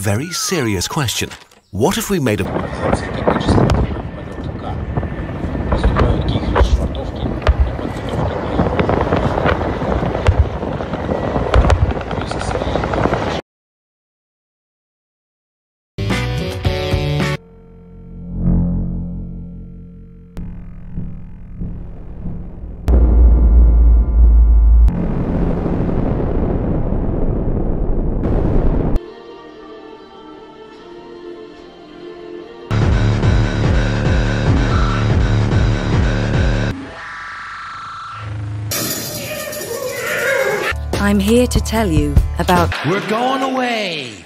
very serious question. What if we made a I'm here to tell you about We're going away.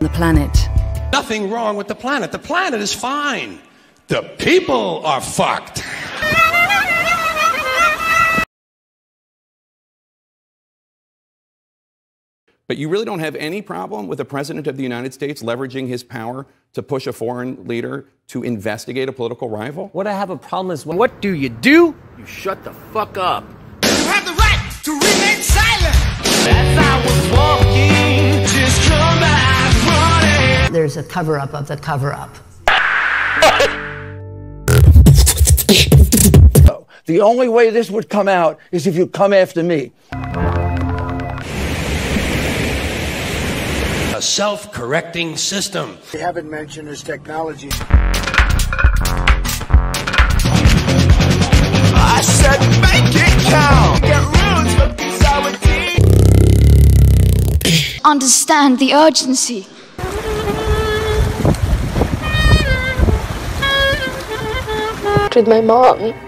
the planet. Nothing wrong with the planet. The planet is fine. The people are fucked. But you really don't have any problem with the President of the United States leveraging his power to push a foreign leader to investigate a political rival? What I have a problem is when What do you do? You shut the fuck up. You have the right to remain silent. As I was walking, just come back running. There's a cover up of the cover up. The only way this would come out is if you come after me. A self correcting system. They haven't mentioned this technology. I said make it count. Get rules for peace, understand the urgency. with my mom.